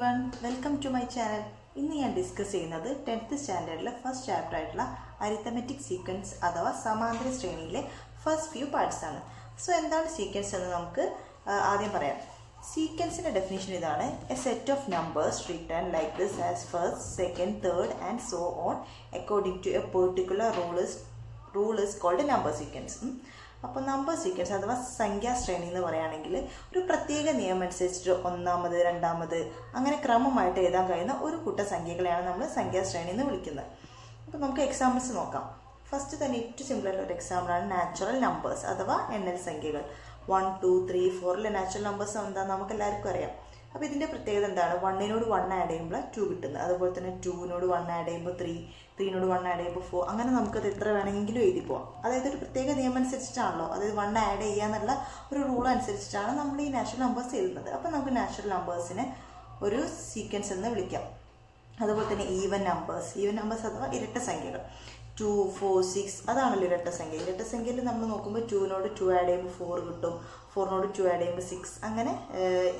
One welcome to my channel ഇന്ന് ഞാൻ discuss ചെയ്യുന്നത് ടെൻത്ത് സ്റ്റാൻഡേർഡിലെ ഫസ്റ്റ് ചാപ്റ്റർ ആയിട്ടുള്ള അരിത്തമെറ്റിക് സീക്വൻസ് അഥവാ സമാന്തര ശ്രേണിയിലെ ഫസ്റ്റ് ഫ്യൂ പാർട്സ് ആണ്. സോ എന്താണ് സീക്വൻസ് എന്ന് നമുക്ക് ആദ്യം പറയാം. സീക്വൻസിന്റെ ഡെഫിനേഷൻ ഇതാണ്. A set of numbers written like this as first second third and so on according to a particular rule is rule called number sequence അപ്പോൾ നമ്പർ സീക്വൻസ് അഥവാ സംഖ്യാശ്രേണി എന്ന് പറയുകയാണെങ്കിൽ ഒരു പ്രത്യേക നിയമം അനുസരിച്ചിട്ട് ഒന്നാമത് രണ്ടാമത് അങ്ങനെ ക്രമമായിട്ട് എഴുതാൻ കഴിയുന്ന ഒരു കൂട്ടം സംഖ്യകളെയാണ് നമ്മൾ സംഖ്യാശ്രേണി എന്ന് വിളിക്കുന്നത്. അപ്പോൾ നമുക്ക് എക്സാമ്പിൾസ് നോക്കാം. ഫസ്റ്റ് തന്നെ ഏറ്റവും സിമ്പിൾ ആയിട്ടുള്ള ഒരു എക്സാമ്പിളാണ് നാച്ചുറൽ നമ്പേഴ്സ് അഥവാ എണ്ണൽ സംഖ്യകൾ. വൺ ടു ത്രീ ഫോറിലെ നാച്ചുറൽ നമ്പേഴ്സ് എന്താണെന്ന് നമുക്ക് എല്ലാവർക്കും അറിയാം. അപ്പോൾ ഇതിന്റെ പ്രത്യേകത എന്താണ്? വണ്ണിനോട് വൺ ആഡ് ചെയ്യുമ്പോൾ ടു കിട്ടുന്നത്. അതുപോലെ തന്നെ ടുവിനോട് വൺ ആഡ് ചെയ്യുമ്പോൾ ത്രീ ത്രീനോട് വൺ ആഡ് ചെയ്യുമ്പോൾ ഫോർ അങ്ങനെ നമുക്കത് എത്ര വേണമെങ്കിലും എഴുതി പോവാം. അതായത് ഒരു പ്രത്യേക നിയമം അനുസരിച്ചിട്ടാണല്ലോ. അതായത് വൺ ആഡ് ചെയ്യുക എന്നുള്ള ഒരു റൂൾ അനുസരിച്ചിട്ടാണ് നമ്മൾ ഈ നാച്ചുറൽ നമ്പേഴ്സ് എഴുതുന്നത്. അപ്പോൾ നമുക്ക് നാച്ചുറൽ നമ്പേഴ്സിനെ ഒരു സീക്വൻസ് എന്ന് വിളിക്കാം. അതുപോലെ തന്നെ ഈവൻ നമ്പേഴ്സ് ഈവൻ നമ്പേഴ്സ് അഥവാ ഇരട്ട സംഖ്യകൾ. ടു ഫോർ സിക്സ് അതാണല്ലോ ഇരട്ട സംഖ്യ ഇരട്ട സംഖ്യയിൽ നമ്മൾ നോക്കുമ്പോൾ ടുവിനോട് ടു ആഡ് ചെയ്യുമ്പോൾ ഫോർ കിട്ടും ഫോറിനോട് ടു ആഡ് ചെയ്യുമ്പോൾ സിക്സ് അങ്ങനെ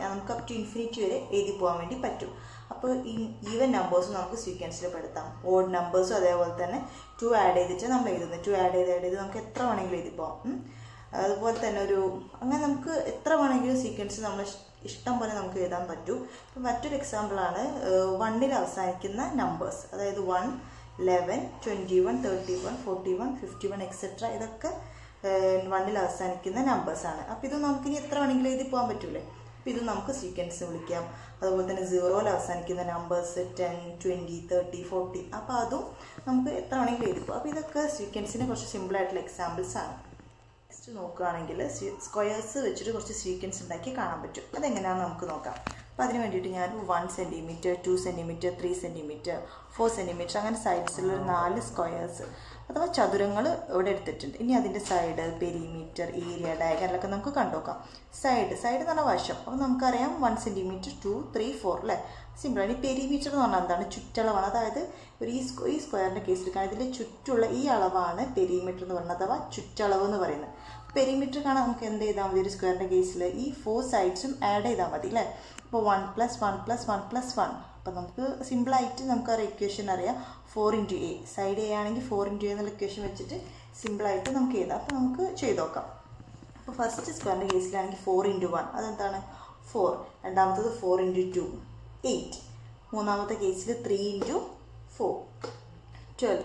നമുക്ക് അപ് ടു ഇൻഫിനിറ്റി വരെ എഴുതി പോകാൻ വേണ്ടി പറ്റും. അപ്പോൾ ഈ ഈവൻ നമ്പേഴ്സ് നമുക്ക് സീക്വൻസിൽ പെടുത്താം. ഓഡ് നമ്പേഴ്സും അതേപോലെ തന്നെ ടു ആഡ് ചെയ്തിട്ട് നമ്മൾ എഴുതുന്നത് ടു ആഡ് ചെയ്ത് ആഡ് ചെയ്ത് നമുക്ക് എത്ര വേണമെങ്കിലും എഴുതി പോകാം അതുപോലെ തന്നെ ഒരു അങ്ങനെ നമുക്ക് എത്ര വേണമെങ്കിലും സീക്വൻസ് നമ്മൾ ഇഷ്ടം പോലെ നമുക്ക് എഴുതാൻ പറ്റും. മറ്റൊരു എക്സാമ്പിളാണ് വണ്ണിൽ അവസാനിക്കുന്ന നമ്പേഴ്സ് അതായത് one eleven twenty one thirty one forty one fifty one etcetera ഇതൊക്കെ വണ്ണിൽ അവസാനിക്കുന്ന നമ്പേഴ്സാണ് അപ്പോൾ ഇത് നമുക്കിനി എത്ര വേണമെങ്കിലും എഴുതി പോകാൻ പറ്റൂലേ? അപ്പോൾ ഇത് നമുക്ക് സീക്വൻസ് വിളിക്കാം. അതുപോലെ തന്നെ സീറോയിൽ അവസാനിക്കുന്ന numbers ten twenty thirty forty അപ്പോൾ അതും നമുക്ക് എത്ര വേണമെങ്കിലും എഴുതി പോകാം. അപ്പോൾ ഇതൊക്കെ സീക്വൻസിന് കുറച്ച് സിമ്പിളായിട്ടുള്ള എക്സാമ്പിൾസ് ആണ്. നെക്സ്റ്റ് നോക്കുകയാണെങ്കിൽ സ്ക്വയേഴ്സ് വെച്ചിട്ട് കുറച്ച് സീക്വൻസ് ഉണ്ടാക്കി കാണാൻ പറ്റും. അതെങ്ങനെയാണെന്ന് നമുക്ക് നോക്കാം. അപ്പോൾ അതിന് വേണ്ടിയിട്ട് ഞാൻ one centimetre two centimetre three centimetre four centimetre അങ്ങനെ സൈഡ്സിൽ ഒരു നാല് സ്ക്വയേഴ്സ് അഥവാ ചതുരങ്ങൾ ഇവിടെ എടുത്തിട്ടുണ്ട്. ഇനി അതിന്റെ സൈഡ് പെരിമീറ്റർ ഏരിയ ഡയഗ്രാമൊക്കെ നമുക്ക് കണ്ടുനോക്കാം. സൈഡ് സൈഡ് എന്ന് പറഞ്ഞാൽ വശം. അപ്പോൾ നമുക്കറിയാം one centimetre two three four അല്ലേ സിമ്പിളാണ് ഈ പെരിമീറ്റർ എന്ന് പറഞ്ഞാൽ എന്താണ്? ചുറ്റളവാണ്. അതായത് ഒരു ഈ സ്ക്വ ഈ സ്ക്വയറിന്റെ കേസിൽ കാണാൻ ഇതിന്റെ ചുറ്റുള്ള ഈ അളവാണ് പെരിമീറ്റർ എന്ന് പറയുന്നത് അഥവാ ചുറ്റളവ് എന്ന് പറയുന്നത്. പെരിമീറ്റർ കാണാൻ നമുക്ക് എന്ത് ചെയ്താൽ മതി? ഒരു സ്ക്വയറിന്റെ കേസിൽ ഈ ഫോർ സൈഡ്സും ആഡ് ചെയ്താൽ മതി അല്ലേ അപ്പോൾ one plus one plus one plus one അപ്പോൾ നമുക്ക് സിമ്പിളായിട്ട് നമുക്ക് ആ ഇക്വേഷൻ അറിയാം. Four into a side a ആണെങ്കിൽ ഫോർ ഇന്റു എ എന്നുള്ള ഇക്വേഷൻ വെച്ചിട്ട് സിമ്പിളായിട്ട് നമുക്ക് എഴുതാം. അപ്പോൾ നമുക്ക് ചെയ്ത് നോക്കാം. അപ്പോൾ ഫസ്റ്റ് സ്ക്വയറിന്റെ കേസിലാണെങ്കിൽ ഫോർ ഇന്റു വൺ അതെന്താണ്? ഫോർ രണ്ടാമത്തത് ഫോർ ഇന്റു ടു എയ്റ്റ് മൂന്നാമത്തെ കേസിൽ ത്രീ ഇന്റു ഫോർ ട്വൽവ്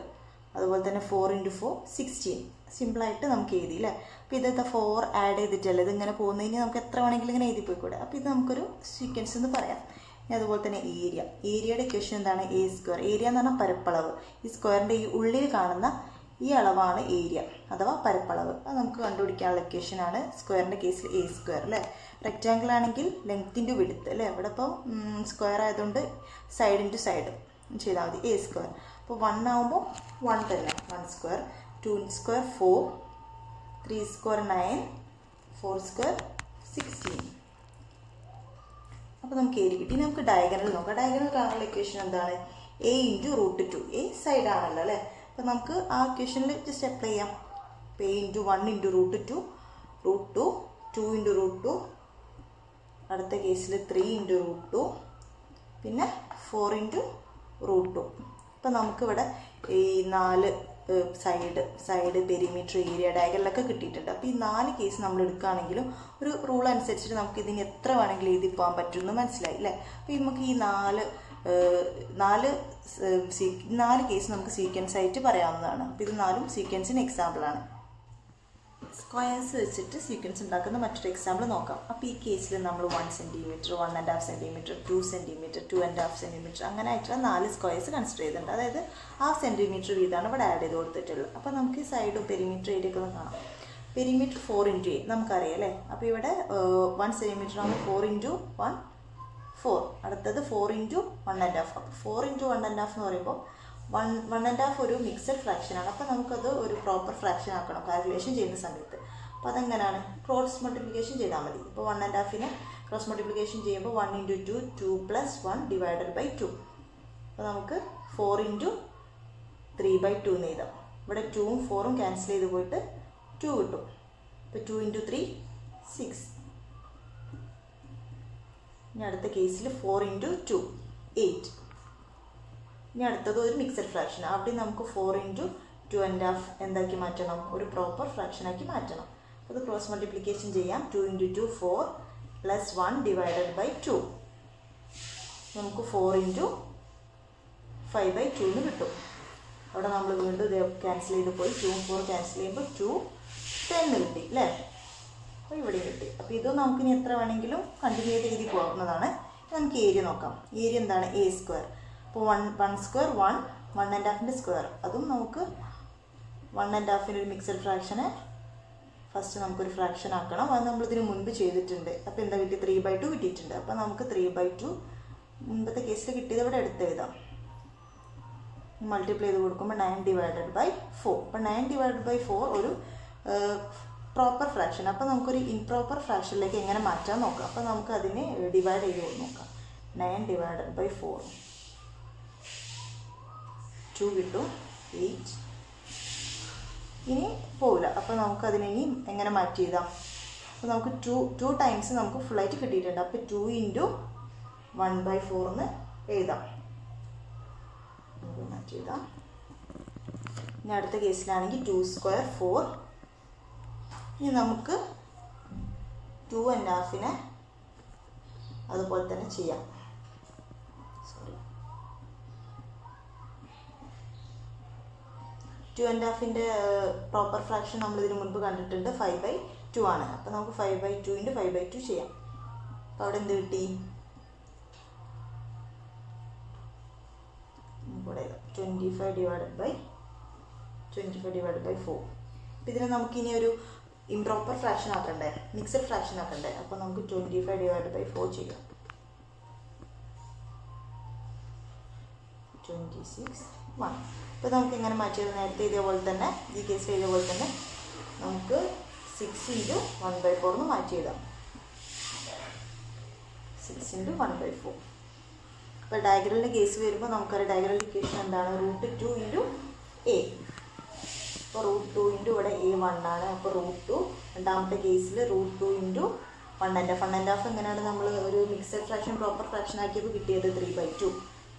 അതുപോലെ തന്നെ ഫോർ ഇന്റു ഫോർ സിക്സ്റ്റീൻ സിമ്പിളായിട്ട് നമുക്ക് എഴുതി അല്ലേ അപ്പോൾ ഇതൊക്കെ ഫോർ ആഡ് ചെയ്തിട്ടല്ലേ? ഇതിങ്ങനെ പോകുന്നതിന് നമുക്ക് എത്ര വേണമെങ്കിലും ഇങ്ങനെ എഴുതി പോയിക്കൂടെ അപ്പോൾ ഇത് നമുക്കൊരു സീക്വൻസ് എന്ന് പറയാം. ഇനി അതുപോലെ തന്നെ ഏരിയ. ഏരിയയുടെ ക്വസ്റ്റ്യൻ എന്താണ്? എ സ്ക്വയർ ഏരിയ എന്ന് പറഞ്ഞാൽ പരപ്പളവ്. ഈ സ്ക്വയറിന്റെ ഈ ഉള്ളിൽ കാണുന്ന ഈ അളവാണ് ഏരിയ അഥവാ പരപ്പളവ്. അത് നമുക്ക് കണ്ടുപിടിക്കാനുള്ള ഇക്വേഷനാണ് സ്ക്വയറിന്റെ കേസിൽ എ സ്ക്വയർ അല്ലേ? റെക്റ്റാങ്കിൾ ആണെങ്കിൽ ലെങ്ത്തിന്റെ വിടുത്ത് അല്ലേ? ഇവിടെ ഇപ്പോൾ സ്ക്വയർ ആയതുകൊണ്ട് സൈഡ് ഇന്റു സൈഡ് ചെയ്താൽ മതി. എ സ്ക്വയർ അപ്പോൾ വൺ ആകുമ്പോൾ വൺ തന്നെ. One square two square four three square nine four square sixteen അപ്പോൾ നമുക്ക് ഏരി കിട്ടി. നമുക്ക് ഡയഗണൽ നോക്കാം. ഡയഗണൽ കാണാനുള്ള ഇക്വേഷൻ എന്താണ്? A into root two a side ആണല്ലോ അല്ലേ? അപ്പോൾ നമുക്ക് ആ ഇക്വേഷനിൽ ജസ്റ്റ് അപ്ലൈ ചെയ്യാം. അപ്പോൾ a into one into root two root two two into root two അടുത്ത കേസിൽ ത്രീ ഇന്റു റൂട്ട് ടു പിന്നെ ഫോർ ഇന്റു റൂട്ട് ടു ഇപ്പം നമുക്കിവിടെ ഈ നാല് സൈഡ് സൈഡ് പെരിമീറ്റർ ഏരിയ ഡയഗറിലൊക്കെ കിട്ടിയിട്ടുണ്ട്. അപ്പോൾ ഈ നാല് കേസ് നമ്മൾ എടുക്കുകയാണെങ്കിലും ഒരു റൂൾ അനുസരിച്ചിട്ട് നമുക്ക് ഇതിന് എത്ര വേണമെങ്കിലും എഴുതി പോകാൻ പറ്റുമെന്ന് മനസ്സിലായി അല്ലേ? അപ്പോൾ നമുക്ക് ഈ നാല് നാല് നാല് കേസ് നമുക്ക് സീക്വൻസ് ആയിട്ട് പറയാവുന്നതാണ്. അപ്പോൾ ഇത് നാലും സീക്വൻസിന് എക്സാമ്പിളാണ് സ്ക്വയേഴ്സ് വെച്ചിട്ട് സീക്വൻസ് ഉണ്ടാക്കുന്ന മറ്റൊരു എക്സാമ്പിൾ നോക്കാം. അപ്പോൾ ഈ കേസിൽ നമ്മൾ one centimetre one and half centimetre two centimetre two and half centimetre അങ്ങനെ ആയിട്ടുള്ള നാല് സ്ക്വയേഴ്സ് കൺസിഡർ ചെയ്തിട്ടുണ്ട്. അതായത് ഹാഫ് സെന്റിമീറ്റർ വീതമാണ് ഇവിടെ ആഡ് ചെയ്ത് കൊടുത്തിട്ടുള്ളത്. അപ്പോൾ നമുക്ക് ഈ സൈഡ് പെരിമീറ്റർ ഏരിയ ഒക്കെ ഒന്ന് കാണാം. പെരിമീറ്റർ ഫോർ ഇന്റു എ നമുക്കറിയാം അല്ലേ? അപ്പോൾ ഇവിടെ വൺ സെന്റിമീറ്റർ ആണ് ഫോർ ഇന്റു വൺ ഫോർ അടുത്തത് four into one and half അപ്പോൾ four into one and half എന്ന് പറയുമ്പോൾ വൺ വൺ ആൻഡ് ഹാഫ് ഒരു മിക്സഡ് ഫ്രാക്ഷനാണ് അപ്പോൾ നമുക്കത് ഒരു പ്രോപ്പർ ഫ്രാക്ഷൻ ആക്കണം കാൽക്കുലേഷൻ ചെയ്യുന്ന സമയത്ത്. അപ്പോൾ അതെങ്ങനെയാണ് ക്രോസ് മൾട്ടിപ്ലിക്കേഷൻ ചെയ്താൽ മതി. ഇപ്പോൾ വൺ ആൻഡ് ഹാഫിന് ക്രോസ് മൾട്ടിപ്ലിക്കേഷൻ ചെയ്യുമ്പോൾ one into two two plus one divided by two അപ്പോൾ നമുക്ക് four into three by two എന്ന് എഴുതാം. ഇവിടെ ടൂവും ഫോറും ക്യാൻസൽ ചെയ്ത് പോയിട്ട് ടു കിട്ടും. ഇപ്പോൾ ടു ഇന്റു ത്രീ സിക്സ് ഇനി അടുത്ത കേസിൽ ഫോർ ഇന്റു ടു എയ്റ്റ് ഇനി അടുത്തത് ഒരു മിക്സഡ് ഫ്രാക്ഷൻ അവിടെ നമുക്ക് four into two and half എന്താക്കി മാറ്റണം? ഒരു പ്രോപ്പർ ഫ്രാക്ഷനാക്കി മാറ്റണം. അത് ക്രോസ് മൾട്ടിപ്ലിക്കേഷൻ ചെയ്യാം. Two into two four plus one divided by two നമുക്ക് four into five by two എന്ന് കിട്ടും. അവിടെ നമ്മൾ വീണ്ടും ഇത് ക്യാൻസൽ ചെയ്ത് പോയി. ടു ഫോർ ക്യാൻസൽ ചെയ്യുമ്പോൾ ടു ടെൻ കിട്ടി അല്ലേ? അപ്പോൾ ഇവിടെ കിട്ടി. അപ്പോൾ ഇത് നമുക്കിനി എത്ര വേണമെങ്കിലും കണ്ടിന്യൂ ചെയ്ത് എഴുതി പോകുന്നതാണ് നമുക്ക് ഏരിയ നോക്കാം. ഏരിയ എന്താണ്? എ സ്ക്വയർ അപ്പോൾ one one square one one and ഹാഫിന്റെ square അതും നമുക്ക് വൺ ആൻഡ് ഹാഫിന്റെ ഒരു മിക്സഡ് ഫ്രാക്ഷനെ ഫസ്റ്റ് നമുക്കൊരു ഫ്രാക്ഷൻ ആക്കണം. അത് നമ്മളിതിന് മുൻപ് ചെയ്തിട്ടുണ്ട്. അപ്പോൾ എന്താ കിട്ടി ത്രീ ബൈ ടു കിട്ടിയിട്ടുണ്ട്. അപ്പോൾ നമുക്ക് ത്രീ ബൈ ടു മുൻപത്തെ കേസിൽ കിട്ടിയത് ഇവിടെ എടുത്ത് എഴുതാം. മൾട്ടിപ്ലൈ ചെയ്ത് കൊടുക്കുമ്പോൾ നയൻ ഡിവൈഡഡ് ബൈ ഫോർ അപ്പോൾ നയൻ ഡിവൈഡഡ് ബൈ ഫോർ ഒരു പ്രോപ്പർ ഫ്രാക്ഷൻ അപ്പോൾ നമുക്കൊരു ഇംപ്രോപ്പർ ഫ്രാക്ഷനിലേക്ക് എങ്ങനെ മാറ്റാൻ നോക്കാം? അപ്പോൾ നമുക്ക് അതിനെ ഡിവൈഡ് ചെയ്ത് നോക്കാം nine divided by four two കിട്ടും. എയ്റ്റ് ഇനി പോവില്ല. അപ്പോൾ നമുക്ക് അതിനെ ഇനി എങ്ങനെ മാറ്റി എഴുതാം അപ്പോൾ നമുക്ക് ടു ടു ടൈംസ് നമുക്ക് ഫുള്ളായിട്ട് കിട്ടിയിട്ടുണ്ട്. അപ്പോൾ two into one by four എഴുതാം. നമുക്ക് മാറ്റി എഴുതാം ഇനി അടുത്ത കേസിലാണെങ്കിൽ ടു സ്ക്വയർ ഫോർ ഇനി നമുക്ക് ടു ആൻഡ് ഹാഫിനെ അതുപോലെ തന്നെ ചെയ്യാം. ടു ആൻഡ് ഹാഫിന്റെ പ്രോപ്പർ ഫ്രാക്ഷൻ നമ്മൾ ഇതിന് മുൻപ് കണ്ടിട്ടുണ്ട് ഫൈവ് ബൈ ടു ആണ്. അപ്പോൾ നമുക്ക് five by two into five by two ചെയ്യാം. അപ്പോൾ അവിടെ എന്ത് കിട്ടി? ഇവിടെ twenty five divided by twenty five divided by four അപ്പോൾ ഇതിനെ നമുക്കിനി ഒരു ഇംപ്രോപ്പർ ഫ്രാക്ഷൻ ആക്കണ്ടേ മിക്സഡ് ഫ്രാക്ഷൻ ആക്കണ്ടേ അപ്പോൾ നമുക്ക് twenty five divided by four ചെയ്യാം. ട്വന്റി സിക്സ് വൺ ഇപ്പോൾ നമുക്ക് എങ്ങനെ മാറ്റിയത് നേരത്തെ ഇതേപോലെ തന്നെ ജി കെ സി ഇതേപോലെ തന്നെ നമുക്ക് six into one by four എന്ന് മാറ്റി എഴുതാം six into one by four ഇപ്പോൾ ഡയഗ്രലിന്റെ കേസ് വരുമ്പോൾ നമുക്കൊരു ഡയഗ്രൽ ഇക്വേഷൻ എന്താണ്? റൂട്ട് ടു ഇന്റു എ അപ്പോൾ റൂട്ട് ടു ഇന്റു ഇവിടെ എ വൺ ആണ്. അപ്പോൾ റൂട്ട് ടു രണ്ടാമത്തെ കേസിൽ root two into one and half one and half എങ്ങനെയാണ് നമ്മൾ ഒരു മിക്സഡ് ഫ്രാക്ഷൻ പ്രോപ്പർ ഫ്രാക്ഷൻ ആക്കിയപ്പോൾ കിട്ടിയത് ത്രീ ബൈ ടു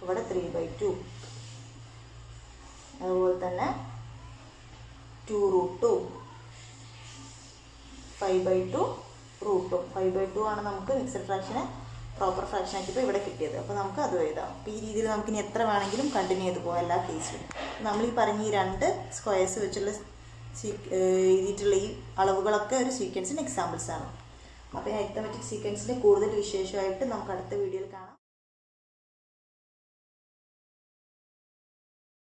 ഇവിടെ ത്രീ ബൈ ടു അതുപോലെ തന്നെ two root five by two root five by two ആണ് നമുക്ക് മിക്സഡ് ഫ്രാക്ഷനെ പ്രോപ്പർ ഫ്രാക്ഷൻ ആക്കിയപ്പോൾ ഇവിടെ കിട്ടിയത്. അപ്പോൾ നമുക്ക് അത് എഴുതാം. അപ്പോൾ ഈ രീതിയിൽ നമുക്ക് ഇനി എത്ര വേണമെങ്കിലും കണ്ടിന്യൂ ചെയ്ത് പോകാം എല്ലാ കേസിലും നമ്മൾ ഈ പറഞ്ഞ ഈ രണ്ട് സ്ക്വയേഴ്സ് വെച്ചുള്ള എഴുതിയിട്ടുള്ള ഈ അളവുകളൊക്കെ ഒരു സീക്വൻസിന് എക്സാമ്പിൾസ് ആണ്. അപ്പോൾ ഈ അരിത്തമെറ്റിക് സീക്വൻസിന്റെ കൂടുതൽ വിശേഷമായിട്ട് നമുക്ക് അടുത്ത വീഡിയോയിൽ കാണാം.